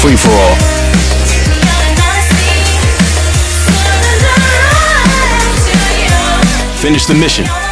free-for-all. Finish the mission.